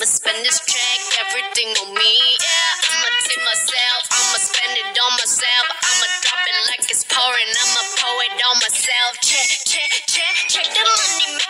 I'ma spend this check, everything on me. Yeah, I'ma tip myself, I'ma spend it on myself. I'ma drop it like it's pouring, I'ma pour it on myself. Check, check, check, check the money, man.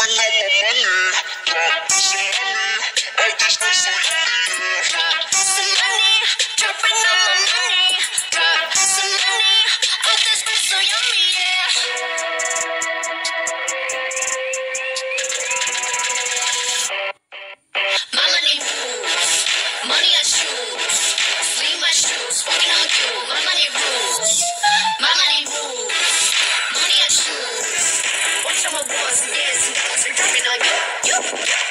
Money, some money. Some money, my money. Some money, so yummy, yeah. My money rules, money I choose. My shoes, on you. My money rules, my money rules, money I choose. Watch yeah. Can I get you?